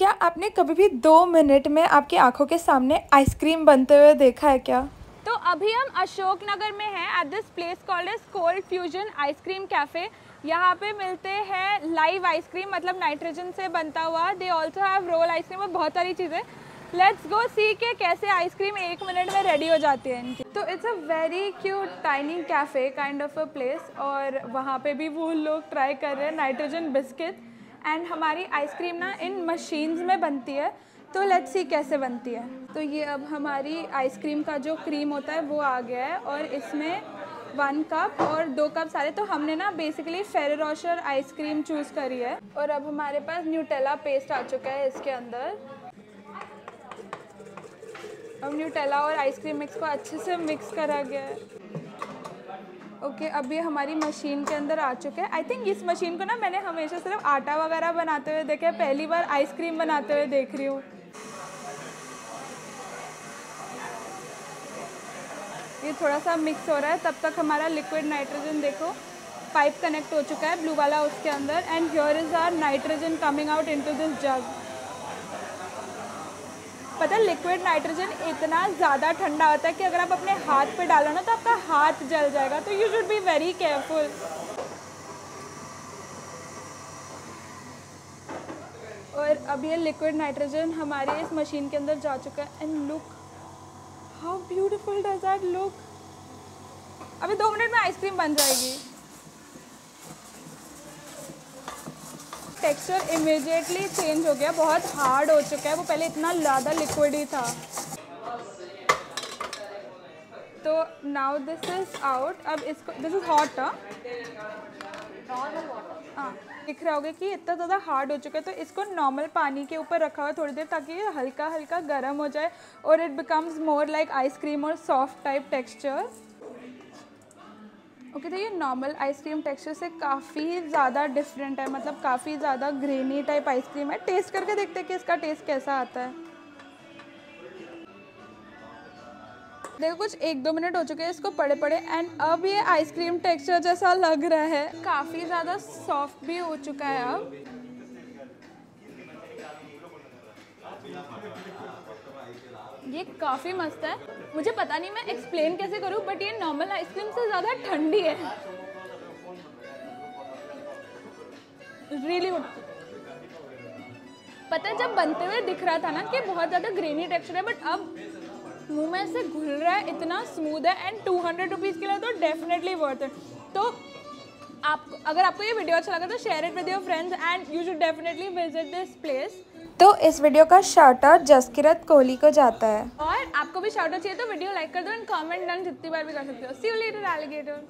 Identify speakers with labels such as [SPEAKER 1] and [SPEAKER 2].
[SPEAKER 1] क्या आपने कभी भी दो मिनट में आपकी आँखों के सामने आइसक्रीम बनते हुए देखा है क्या?
[SPEAKER 2] तो अभी हम अशोक नगर में हैं at this place called as cold fusion ice cream cafe यहाँ पे मिलते हैं लाइव आइसक्रीम मतलब नाइट्रोजन से बनता हुआ। They also have roll ice cream और बहुत सारी चीज़ें। लेट्स गो सी के कैसे आइसक्रीम एक मिनट में रेडी हो जाती है इनकी। तो it's a very cute tiny cafe kind of a place और वहाँ पे भी वो लोग ट्राई कर रहे हैं नाइट्रोजन बिस्किट एंड हमारी आइसक्रीम ना इन मशीन्स में बनती है तो लेट्स सी कैसे बनती है। तो ये अब हमारी आइसक्रीम का जो क्रीम होता है, वो आ गया है और इसमें वन कप और दो कप सारे तो हमने ना बेसिकली फेरोशर आइसक्रीम चूज़ करी है और अब हमारे पास न्यूटेला पेस्ट आ चुका है इसके अंदर। अब न्यूटेला और आइसक्रीम मिक्स को अच्छे से मिक्स करा गया है। ओके okay, ये हमारी मशीन के अंदर आ चुके हैं। आई थिंक इस मशीन को ना मैंने हमेशा सिर्फ़ आटा वगैरह बनाते हुए देखे पहली बार आइसक्रीम बनाते हुए देख रही हूँ। ये थोड़ा सा मिक्स हो रहा है तब तक हमारा लिक्विड नाइट्रोजन देखो पाइप कनेक्ट हो चुका है ब्लू वाला उसके अंदर। And here is our nitrogen coming out into this jug पता है लिक्विड नाइट्रोजन इतना ज़्यादा ठंडा होता है कि अगर आप अपने हाथ पे डालो ना तो आपका हाथ जल जाएगा। तो you should be very careful और अब ये लिक्विड नाइट्रोजन हमारे इस मशीन के अंदर जा चुका है। And look how beautiful does that look अभी दो मिनट में आइसक्रीम बन जाएगी। टेक्सचर इमिजिएटली चेंज हो गया, बहुत हार्ड हो चुका है, वो पहले इतना ज़्यादा लिक्विड ही था। तो नाउ दिस इज़ आउट अब इसको दिस इज़ हॉट हाँ? दिख रहा होगा कि इतना ज़्यादा हार्ड हो चुका है तो इसको नॉर्मल पानी के ऊपर रखा हुआ थोड़ी देर ताकि ये हल्का हल्का गर्म हो जाए, और it becomes more like ice cream और सॉफ्ट टाइप टेक्सचर ओके तो ये नॉर्मल आइसक्रीम टेक्सचर से काफ़ी ज़्यादा डिफरेंट है मतलब काफ़ी ज़्यादा ग्रेनी टाइप आइसक्रीम है। टेस्ट करके देखते हैं कि इसका टेस्ट कैसा आता है। देखो, कुछ एक दो मिनट हो चुके हैं इसको पड़े पड़े एंड अब ये आइसक्रीम टेक्सचर जैसा लग रहा है। काफ़ी ज़्यादा सॉफ्ट भी हो चुका है अब। ये काफ़ी मस्त है। मुझे पता नहीं मैं एक्सप्लेन कैसे करूँ बट ये नॉर्मल आइसक्रीम से ज़्यादा ठंडी है। रियली गुड पता जब बनते हुए दिख रहा था ना कि बहुत ज़्यादा ग्रेनी टेक्सचर है बट अब मुँह में से घुल रहा है, इतना स्मूथ है एंड टू हंड्रेड रुपीज़ के लिए तो डेफिनेटली वर्थ है तो आप अगर आपको ये वीडियो अच्छा लगा तो share it with your friends and you should definitely visit this place
[SPEAKER 1] तो इस वीडियो का शॉर्ट आउट जसकिरत कोहली को जाता है।
[SPEAKER 2] और आपको भी शॉर्ट आउट चाहिए तो वीडियो लाइक कर दो एंड कमेंट डन जितनी बार भी कर सकते हो. सी यू लेटर एलिगेटर